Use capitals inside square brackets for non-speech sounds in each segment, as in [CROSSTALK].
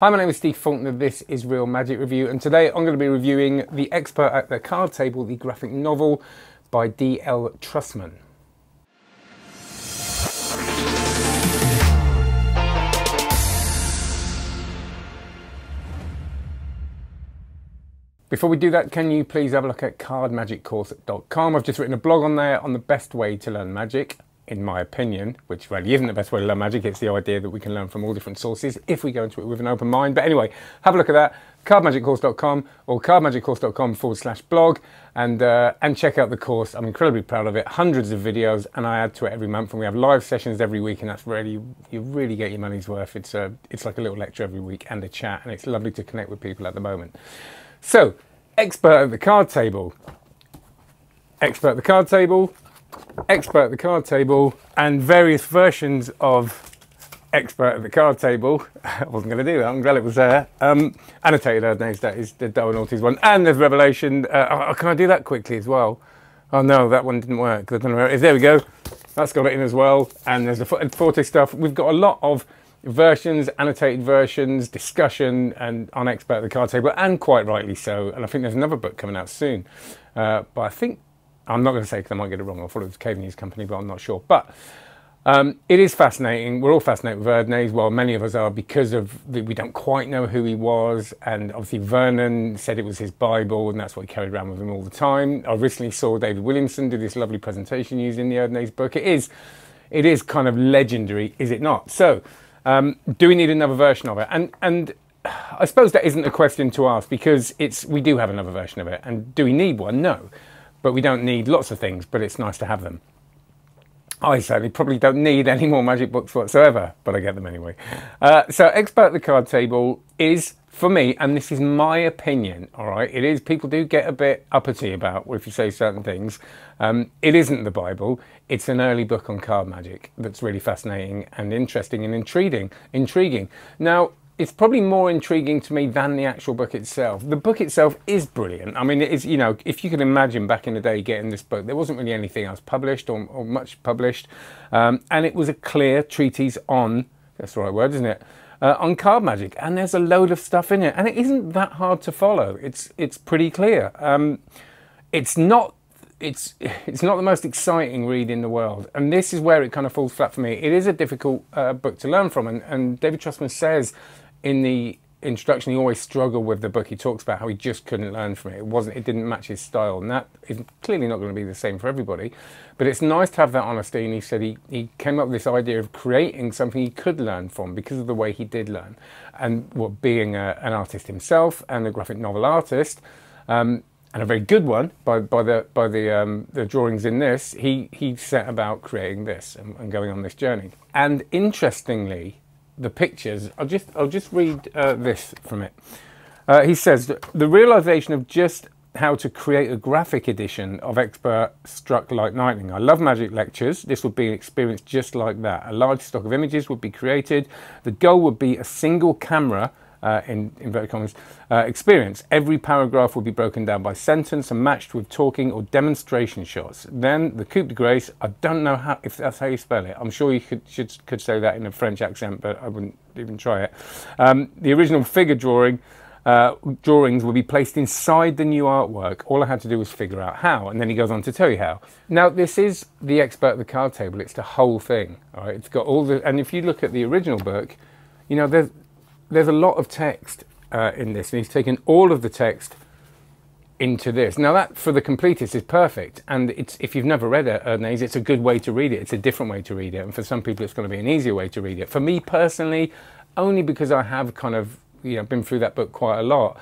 Hi, my name is Steve Faulkner. This is Real Magic Review, and today I'm going to be reviewing The Expert at the Card Table, the graphic novel by D.L. Trustman. Before we do that, can you please have a look at cardmagiccourse.com? I've just written a blog on there on the best way to learn magic in my opinion, which really isn't the best way to learn magic. It's the idea that we can learn from all different sources if we go into it with an open mind. But anyway, have a look at that, cardmagiccourse.com or cardmagiccourse.com forward slash blog and, uh, and check out the course. I'm incredibly proud of it. Hundreds of videos and I add to it every month and we have live sessions every week and that's really, you really get your money's worth. It's, a, it's like a little lecture every week and a chat and it's lovely to connect with people at the moment. So, expert at the card table. Expert at the card table, expert at the card table and various versions of expert at the card table. [LAUGHS] I wasn't going to do that. I'm glad it was there. Um, annotated Erdnase, that is the Darwin Ortiz one. And there's Revelation. Uh, oh, can I do that quickly as well? Oh no, that one didn't work. I don't know where it is. There we go. That's got it in as well. And there's the Forte stuff. We've got a lot of versions, annotated versions, discussion, and on expert at the card table, and quite rightly so. And I think there's another book coming out soon. Uh, but I think I'm not going to say because I might get it wrong. I thought it was Cave News Company, but I'm not sure. But um, it is fascinating. We're all fascinated with Erdnase. Well, many of us are because of the, we don't quite know who he was. And obviously, Vernon said it was his Bible, and that's what he carried around with him all the time. I recently saw David Williamson do this lovely presentation using the Erdnase book. It is, it is kind of legendary, is it not? So, um, do we need another version of it? And and I suppose that isn't a question to ask because it's we do have another version of it. And do we need one? No but we don't need lots of things, but it's nice to have them. I certainly probably don't need any more magic books whatsoever, but I get them anyway. Uh, so, Expert the Card Table is, for me, and this is my opinion, all right, it is, people do get a bit uppity about if you say certain things. Um, it isn't the Bible, it's an early book on card magic that's really fascinating and interesting and intriguing. intriguing. Now, it's probably more intriguing to me than the actual book itself. The book itself is brilliant. I mean, it is, you know, if you can imagine back in the day getting this book, there wasn't really anything else published or, or much published. Um, and it was a clear treatise on, that's the right word, isn't it? Uh, on card magic. And there's a load of stuff in it. And it isn't that hard to follow. It's, it's pretty clear. Um, it's not it's it's not the most exciting read in the world, and this is where it kind of falls flat for me. It is a difficult uh, book to learn from, and, and David Trustman says in the introduction, he always struggled with the book. He talks about how he just couldn't learn from it. It wasn't, it didn't match his style, and that is clearly not going to be the same for everybody. But it's nice to have that honesty. And he said he, he came up with this idea of creating something he could learn from because of the way he did learn, and what being a, an artist himself and a graphic novel artist. Um, and a very good one by, by the by the um, the drawings in this. He he set about creating this and, and going on this journey. And interestingly, the pictures. I'll just I'll just read uh, this from it. Uh, he says the realization of just how to create a graphic edition of Expert struck like lightning. I love magic lectures. This would be an experience just like that. A large stock of images would be created. The goal would be a single camera uh, in inverted commas, uh, experience. Every paragraph will be broken down by sentence and matched with talking or demonstration shots. Then the coup de grace, I don't know how, if that's how you spell it. I'm sure you could, should, could say that in a French accent, but I wouldn't even try it. Um, the original figure drawing uh, drawings will be placed inside the new artwork. All I had to do was figure out how, and then he goes on to tell you how. Now, this is the expert at the card table. It's the whole thing. All right, it's got all the, and if you look at the original book, you know, there's there's a lot of text uh, in this, and he's taken all of the text into this. Now that for the completist is perfect, and it's if you've never read Erdnase, it's a good way to read it. It's a different way to read it, and for some people, it's going to be an easier way to read it. For me personally, only because I have kind of you know been through that book quite a lot.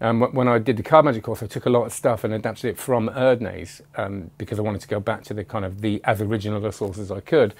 Um, when I did the card magic course, I took a lot of stuff and adapted it from Erdnase um, because I wanted to go back to the kind of the as original a source as I could.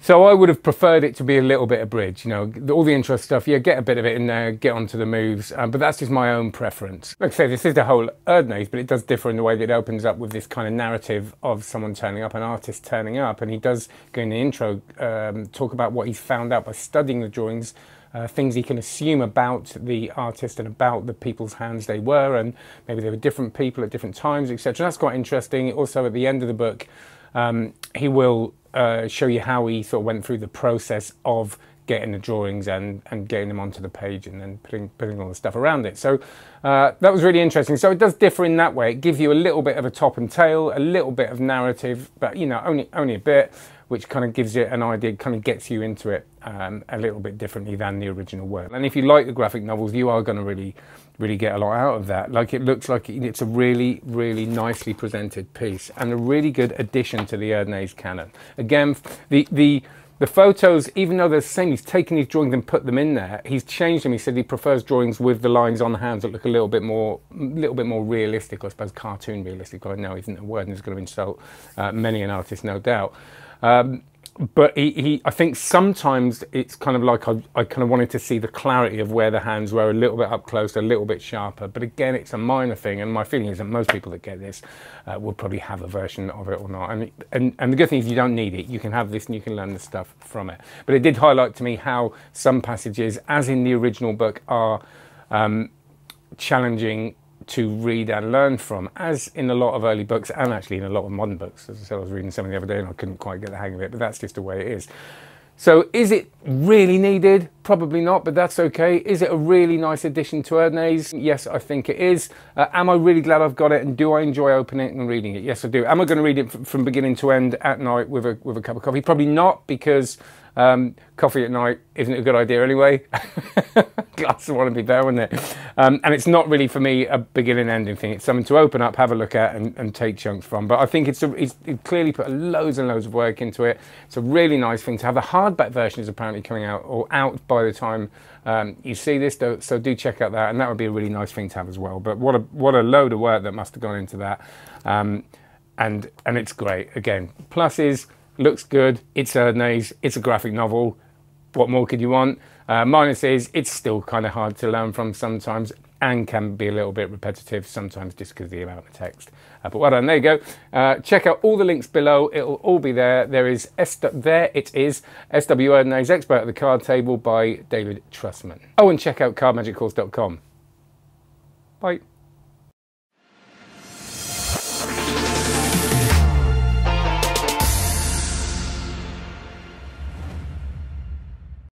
So I would have preferred it to be a little bit of bridge, you know, all the intro stuff, yeah, get a bit of it in there, get onto the moves, um, but that's just my own preference. Like I say, this is the whole Erdnase, but it does differ in the way that it opens up with this kind of narrative of someone turning up, an artist turning up, and he does, in the intro, um, talk about what he's found out by studying the drawings, uh, things he can assume about the artist and about the people's hands they were, and maybe they were different people at different times, etc. That's quite interesting. Also, at the end of the book, um, he will uh, show you how he sort of went through the process of getting the drawings and, and getting them onto the page and then putting, putting all the stuff around it. So uh, that was really interesting. So it does differ in that way. It gives you a little bit of a top and tail, a little bit of narrative, but you know, only, only a bit, which kind of gives you an idea, kind of gets you into it um, a little bit differently than the original work. And if you like the graphic novels, you are going to really, really get a lot out of that. Like it looks like it's a really, really nicely presented piece and a really good addition to the Erdnase canon. Again, the, the, the photos, even though they're the same, he's taken these drawings and put them in there. He's changed them. He said he prefers drawings with the lines on the hands that look a little bit more, a little bit more realistic, I suppose, cartoon realistic. I know isn't a word and is going to insult uh, many an artist, no doubt. Um, but he, he, I think sometimes it's kind of like I, I, kind of wanted to see the clarity of where the hands were a little bit up close, a little bit sharper. But again, it's a minor thing, and my feeling is that most people that get this uh, will probably have a version of it or not. And, and and the good thing is you don't need it. You can have this, and you can learn the stuff from it. But it did highlight to me how some passages, as in the original book, are um, challenging to read and learn from, as in a lot of early books and actually in a lot of modern books. As I said, I was reading something the other day and I couldn't quite get the hang of it, but that's just the way it is. So is it really needed? Probably not, but that's okay. Is it a really nice addition to Erdnase? Yes, I think it is. Uh, am I really glad I've got it and do I enjoy opening it and reading it? Yes, I do. Am I going to read it from beginning to end at night with a, with a cup of coffee? Probably not because um, coffee at night isn't a good idea anyway. [LAUGHS] Glass of wine would be better, wouldn't it? Um, and it's not really for me a beginning ending thing. It's something to open up, have a look at, and, and take chunks from. But I think it's, a, it's it clearly put loads and loads of work into it. It's a really nice thing to have. The hardback version is apparently coming out or out by the time um, you see this. So do check out that, and that would be a really nice thing to have as well. But what a what a load of work that must have gone into that. Um, and and it's great. Again, pluses looks good. It's Erdnase. It's a graphic novel. What more could you want? Uh, minus is it's still kind of hard to learn from sometimes and can be a little bit repetitive sometimes just because of the amount of text. Uh, but well done, there you go. Uh, check out all the links below. It'll all be there. There is S there it is. SW Erdnase Expert at the Card Table by David Trustman. Oh, and check out cardmagiccourse.com. Bye.